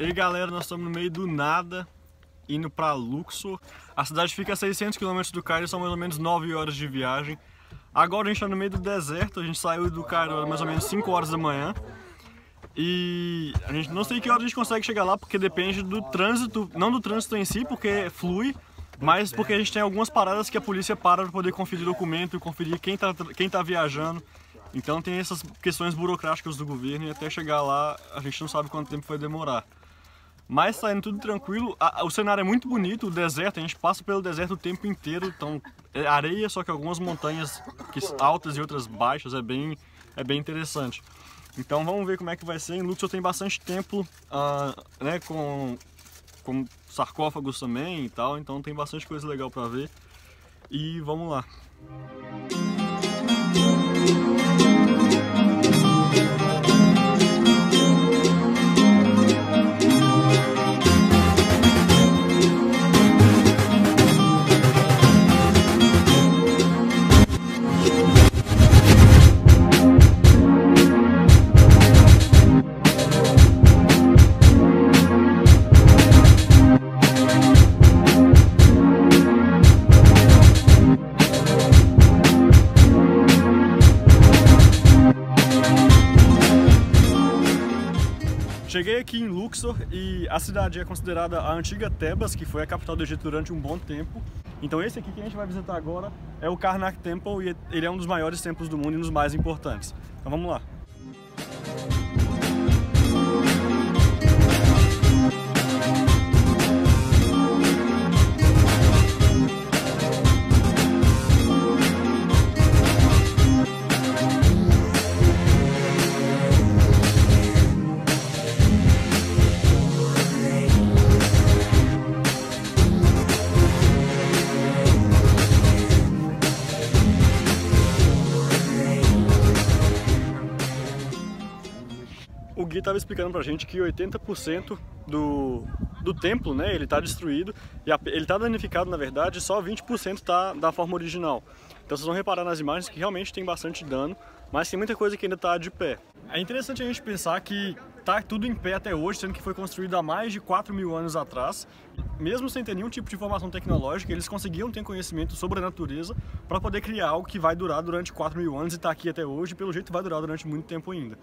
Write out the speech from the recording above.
E aí galera, nós estamos no meio do nada, indo pra Luxor. A cidade fica a 600 km do Cairo, são mais ou menos 9 horas de viagem. Agora a gente está no meio do deserto, a gente saiu do Cairo mais ou menos 5 horas da manhã. E a gente não sei que hora a gente consegue chegar lá, porque depende do trânsito, não do trânsito em si, porque flui, mas porque a gente tem algumas paradas que a polícia para para poder conferir documento, conferir quem está quem tá viajando. Então tem essas questões burocráticas do governo e até chegar lá a gente não sabe quanto tempo vai demorar. Mas está indo tudo tranquilo. o cenário é muito bonito, o deserto, a gente passa pelo deserto o tempo inteiro. Então, é areia, só que algumas montanhas que, altas e outras baixas, é bem, é bem interessante. Então vamos ver como é que vai ser. Em Luxor tem bastante templo, uh, né, com, com sarcófagos também e tal. Então tem bastante coisa legal para ver. E vamos lá. Cheguei aqui em Luxor e a cidade é considerada a antiga Tebas, que foi a capital do Egito durante um bom tempo. Então esse aqui que a gente vai visitar agora é o Karnak Temple e ele é um dos maiores templos do mundo e um dos mais importantes. Então vamos lá. Gui estava explicando pra gente que 80% do, do templo, né, ele está destruído e a, ele está danificado na verdade, só 20% tá da forma original. Então vocês vão reparar nas imagens que realmente tem bastante dano, mas tem muita coisa que ainda está de pé. É interessante a gente pensar que tá tudo em pé até hoje, sendo que foi construído há mais de 4 mil anos atrás. Mesmo sem ter nenhum tipo de informação tecnológica, eles conseguiam ter conhecimento sobre a natureza para poder criar algo que vai durar durante 4 mil anos e está aqui até hoje, e pelo jeito vai durar durante muito tempo ainda.